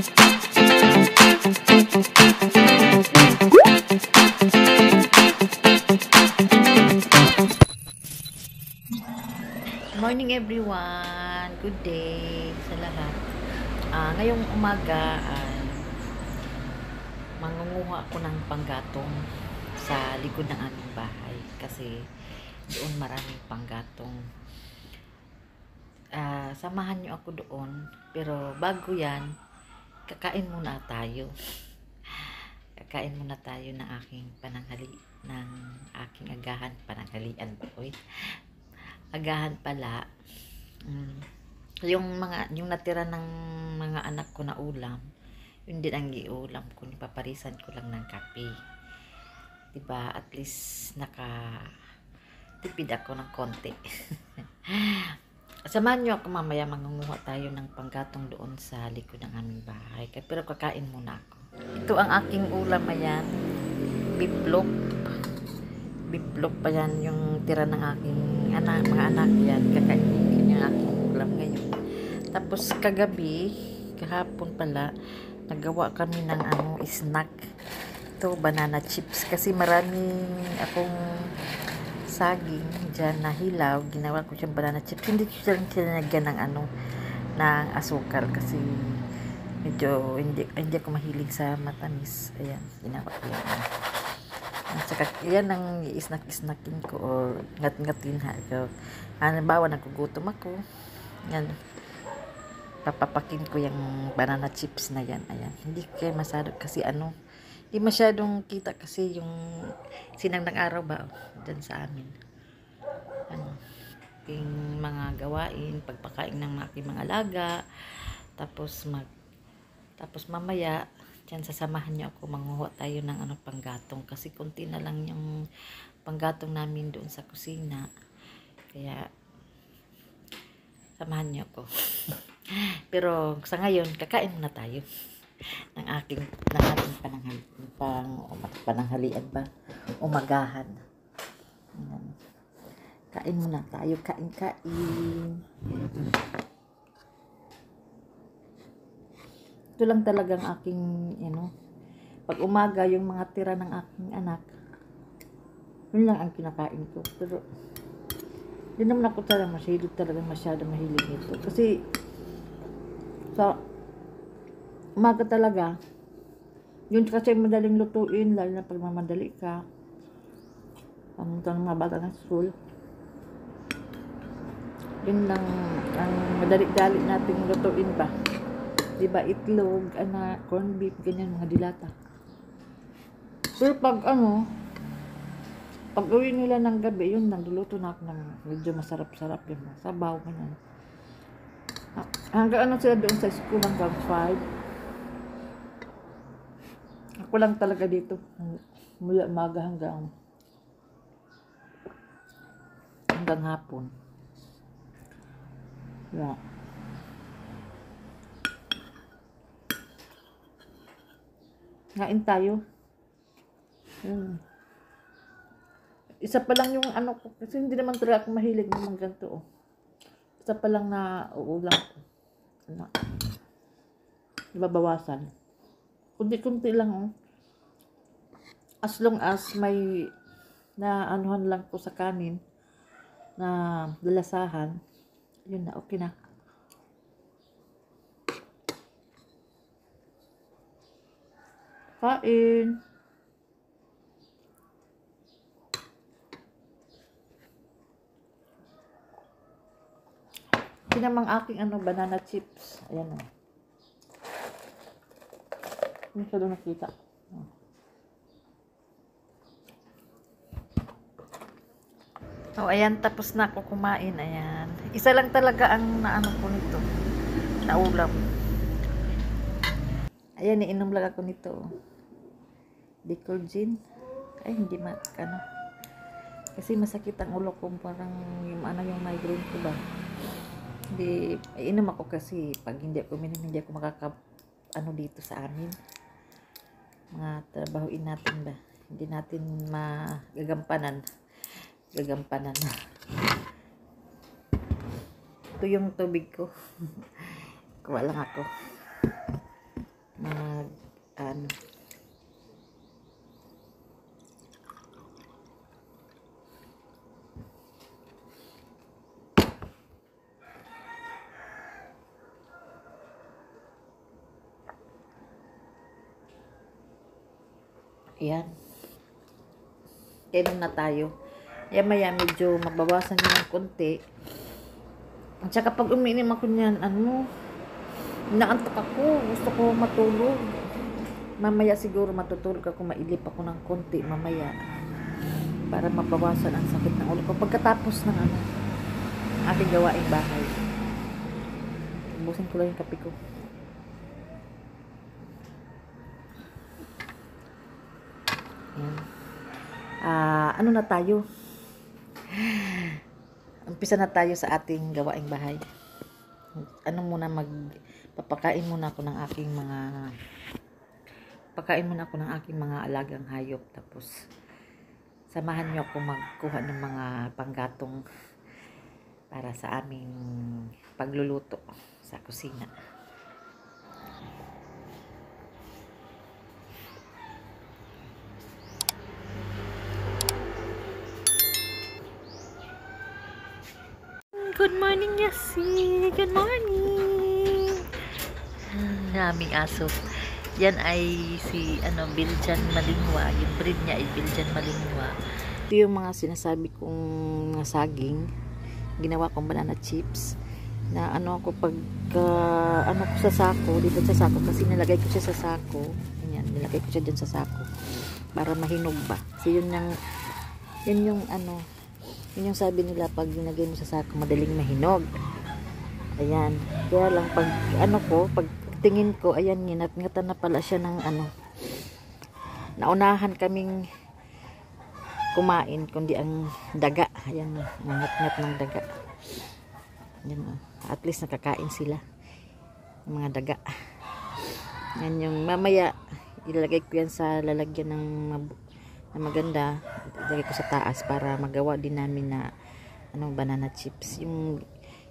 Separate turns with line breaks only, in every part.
Morning everyone! Good day sa lahat. Ah, ngayong umaga ay mangunguha ako ng panggatong sa likod ng aming bahay kasi doon maraming panggatong. Ah, samahan niyo ako doon pero bago yan kakain muna tayo. Kakain muna tayo ng aking pananghali ng aking agahan pananghalian ba oy agahan pala. Mm, yung mga yung natira ng mga anak ko na ulam yun din ang iulam ko paparisan ko lang ng kape. Diba? At least naka tipid ako ng konti samahan nyo ako mamaya mangunguha tayo ng panggatong doon sa likod ng aming bahay. Pero kakain muna ako. Ito ang aking ulam ayan. Biplop biplop pa yan yung tira ng aking anak, mga anak yan. Kakainin yung aking ulam ngayon. Tapos kagabi kahapon pala nagawa kami ng ano snack. Ito banana chips. Kasi maraming akong saging dyan na hilaw ginawa ko siyang banana chips hindi ko siya kinagyan ng ano ng asukar kasi medyo hindi, hindi ako mahilig sa matamis ayan ginawa ko yan at saka, yan ang isnak-isnakin ko or ngat-ngatin ha. So, halimbawa, nagugutom ako. Yan. Papapakin ko yung banana chips na yan. Ayan. Hindi kayo masyado kasi ano, hindi masyadong kita kasi yung sinang ng araw ba dyan sa amin. Ano, yung mga gawain, pagpakain ng aking mga alaga, tapos mag tapos mamaya Diyan sasamahan niyo ako manguha tayo ng ano panggatong kasi konti na lang yung panggatong namin doon sa kusina. Kaya samahan niyo ako. Pero sa ngayon kakain muna tayo ng aking ng ating pananghal, pang pananghalian ba umagahan. Ayan. Kain muna tayo, kain kain. ito lang talagang aking, you know, pag umaga, yung mga tira ng aking anak, yun lang ang kinakain ko. Pero, hindi naman ako talaga masyado talaga masyado mahilig nito. Kasi, sa umaga talaga, yun kasi madaling lutuin, lalo na pag mamadali ka. Ang ng mga bata ng school. Yun lang ang madali-dali nating lutuin ba. 'di ba itlog, ana, corn beef, ganyan mga dilata. Pero pag ano, pag uwi nila ng gabi, yun, nagluluto na ako ng medyo masarap-sarap yun. Sabaw, ganyan. Hanggang ano sila doon sa school hanggang 5. Ako lang talaga dito. Mula maga hanggang hanggang hapon. Yeah. Ngain tayo. Hmm. Isa pa lang yung ano ko. Kasi hindi naman talaga ako mahilig naman ganito. Oh. Isa pa lang na uulam ko. Ano? Ibabawasan. Kunti-kunti lang oh. As long as may na anuhan lang ko sa kanin na dalasahan, yun na, okay na. Kain. Ito namang aking ano, banana chips. Ayan o. Hindi ko doon nakita. Oh, ayan, tapos na ako kumain. Ayan. Isa lang talaga ang naano ko nito. Naulam. Ayan, iinom lang ako nito. Decolgin. Ay, hindi mat, ano. Kasi masakit ang ulo ko. Parang yung ano yung migraine ko ba. Hindi, iinom ako kasi pag hindi ako minom, hindi ako makaka, ano dito sa amin. Mga trabahoin natin ba. Hindi natin magagampanan. Gagampanan. Ito yung tubig ko. Kuha lang ako. mag ano Yan. Kainom na tayo. Yan maya medyo mabawasan yun ng konti. At saka pag umiinom ako niyan, ano, naantok ako. Gusto ko matulog. Mamaya siguro matutulog ako, mailip ako ng konti mamaya. Para mabawasan ang sakit ng ulo ko. Pagkatapos ng ano, aking gawaing bahay. Ubusin ko lang yung kape ko. Yan. Ah, ano na tayo? Umpisa na tayo sa ating gawaing bahay. Ano muna mag papakain muna ako ng aking mga pakain muna ako ng aking mga alagang hayop tapos samahan niyo ako magkuha ng mga panggatong para sa aming pagluluto sa kusina. Good morning, Yasi. Good morning. Naming aso. Yan ay si ano Biljan Malingwa. Yung breed niya ay Biljan Malingwa. Ito yung mga sinasabi kong mga saging. Ginawa kong banana chips. Na ano ako pag uh, ano ko sa sako, dito sa sako kasi nilagay ko siya sa sako. Yan, nilagay ko siya dyan sa sako para mahinog ba. Kasi yun yung yun yung ano yun yung sabi nila pag ginagay mo sa sako madaling mahinog. Ayan. Kaya lang pag ano ko pag tingin ko ayan nginat-ngatan na pala siya ng ano naunahan kaming kumain kundi ang daga. Ayan nangat-ngat ng daga. Yan oh. at least nakakain sila ng mga daga. Yan yung mamaya ilalagay ko yan sa lalagyan ng na maganda. Ilagay ko sa taas para magawa din namin na ano banana chips. Yung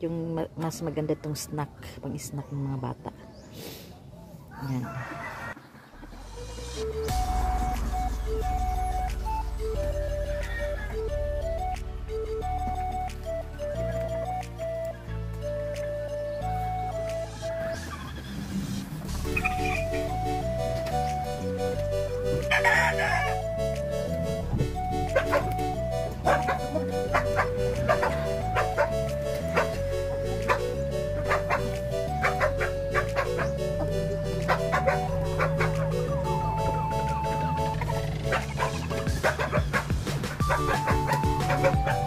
yung mas maganda tong snack pang snack ng mga bata. Yan Ha ha ha!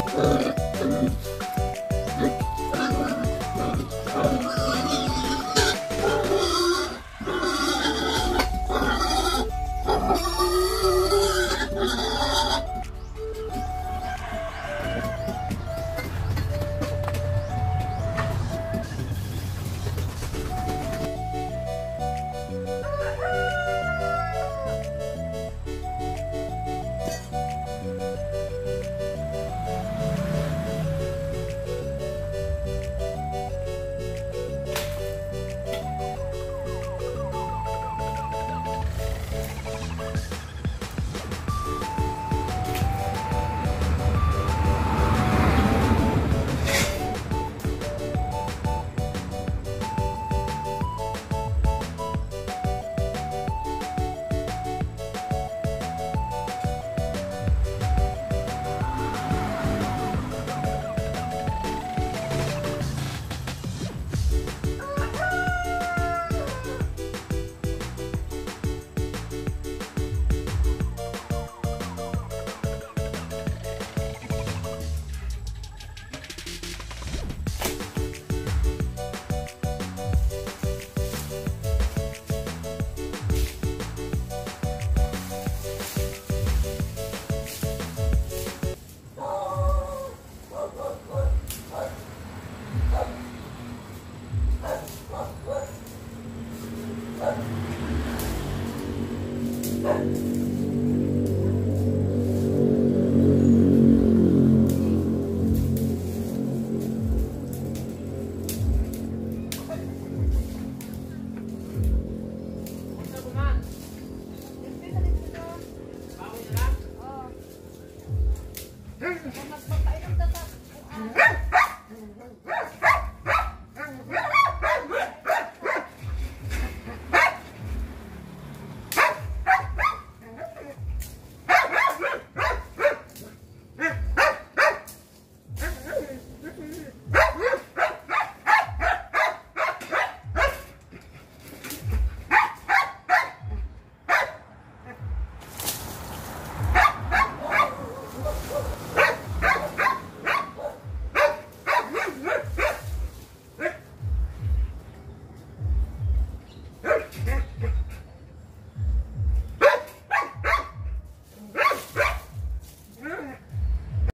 Ugh.